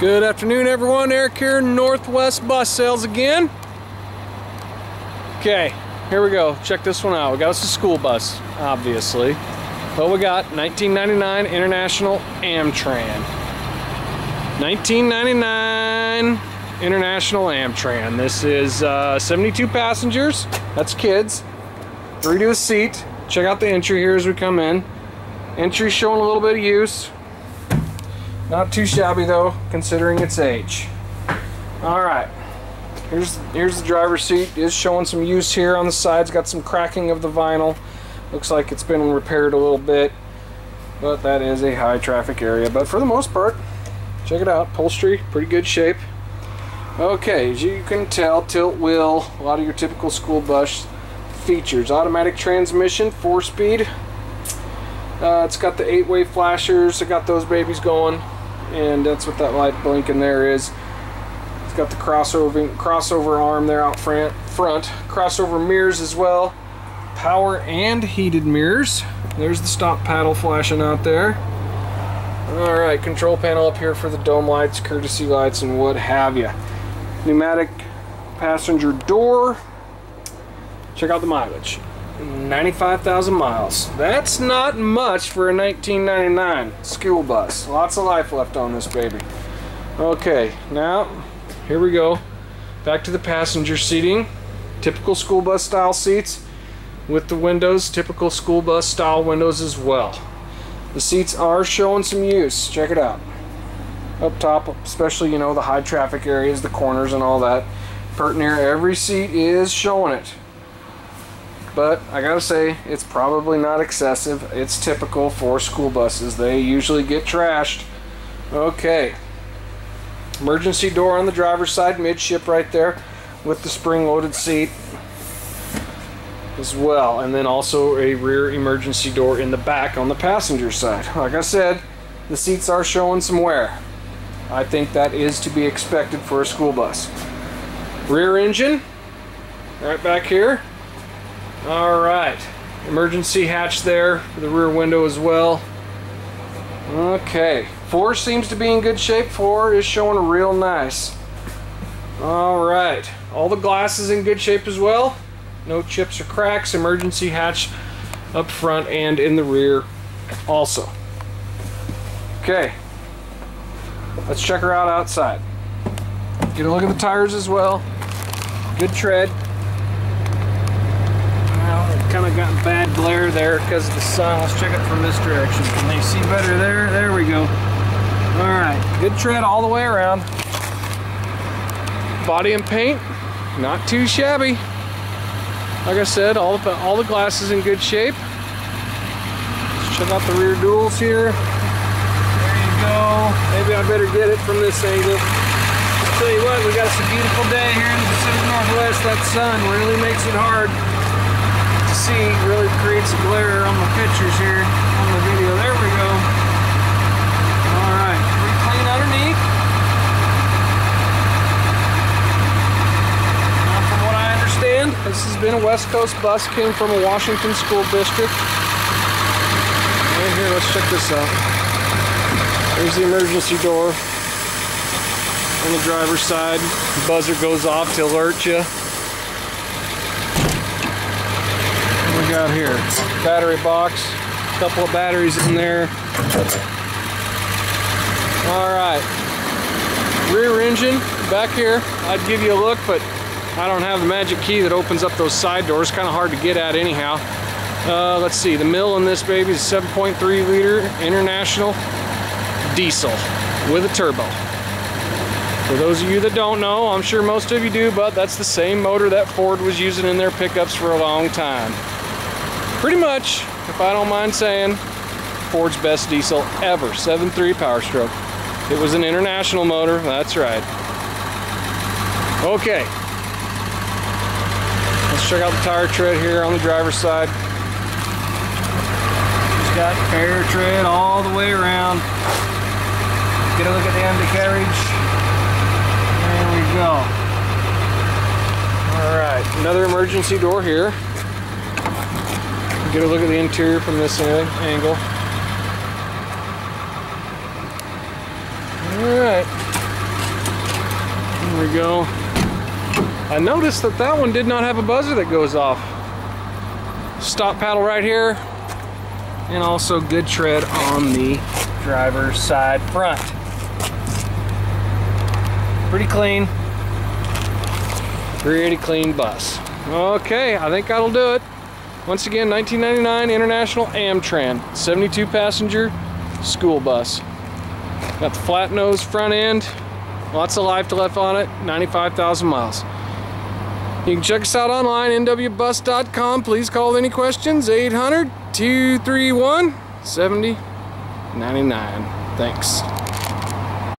Good afternoon, everyone. Eric here, Northwest Bus Sales again. Okay, here we go. Check this one out. We got us a school bus, obviously. But we got 1999 International Amtran. 1999 International Amtran. This is uh, 72 passengers. That's kids. Three to a seat. Check out the entry here as we come in. Entry showing a little bit of use. Not too shabby though, considering its age. All right, here's here's the driver's seat. It is showing some use here on the sides. Got some cracking of the vinyl. Looks like it's been repaired a little bit, but that is a high traffic area. But for the most part, check it out. Upholstery, pretty good shape. Okay, as you can tell, tilt wheel, a lot of your typical school bus features. Automatic transmission, four speed. Uh, it's got the eight-way flashers. I got those babies going, and that's what that light blinking there is. It's got the crossover crossover arm there out front. Front crossover mirrors as well. Power and heated mirrors. There's the stop paddle flashing out there. All right, control panel up here for the dome lights, courtesy lights, and what have you. Pneumatic passenger door. Check out the mileage. 95,000 miles. That's not much for a 1999 school bus. Lots of life left on this baby. Okay, now here we go. Back to the passenger seating. Typical school bus style seats with the windows, typical school bus style windows as well. The seats are showing some use. Check it out. Up top, especially, you know, the high traffic areas, the corners and all that. Pert near every seat is showing it but I gotta say it's probably not excessive. It's typical for school buses. They usually get trashed. Okay. Emergency door on the driver's side midship right there with the spring loaded seat as well. And then also a rear emergency door in the back on the passenger side. Like I said the seats are showing some wear. I think that is to be expected for a school bus. Rear engine right back here all right, emergency hatch there for the rear window as well. Okay, four seems to be in good shape. Four is showing real nice. All right, all the glass is in good shape as well. No chips or cracks. Emergency hatch up front and in the rear also. Okay, let's check her out outside. Get a look at the tires as well. Good tread of got bad glare there because of the sun. Let's check it from this direction. Can they see better there? There we go. All right, good tread all the way around. Body and paint, not too shabby. Like I said, all the, all the glass is in good shape. Let's check out the rear duals here. There you go. Maybe I better get it from this angle. Tell you what, we got us a beautiful day here in the Pacific Northwest. That sun really makes it hard see really creates a glare on the pictures here on the video. There we go. All right, pretty clean underneath. Now from what I understand, this has been a West Coast bus, came from a Washington school district. And here, let's check this out. There's the emergency door on the driver's side. The buzzer goes off to alert you. Got here? Battery box, couple of batteries in there. All right, rear engine back here. I'd give you a look, but I don't have the magic key that opens up those side doors. Kind of hard to get at anyhow. Uh, let's see, the mill in this baby is 7.3 liter international diesel with a turbo. For those of you that don't know, I'm sure most of you do, but that's the same motor that Ford was using in their pickups for a long time pretty much, if I don't mind saying, Ford's best diesel ever. 7.3 Power Stroke. It was an international motor, that's right. Okay. Let's check out the tire tread here on the driver's side. It's got fair tread all the way around. Get a look at the undercarriage. There we go. All right, another emergency door here. Get a look at the interior from this angle. Alright. we go. I noticed that that one did not have a buzzer that goes off. Stop paddle right here. And also good tread on the driver's side front. Pretty clean. Pretty clean bus. Okay, I think that'll do it. Once again, 1999 International Amtran, 72 passenger school bus. Got the flat nose front end, lots of life left on it, 95,000 miles. You can check us out online, nwbus.com. Please call any questions, 800 231 7099. Thanks.